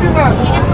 훌륭한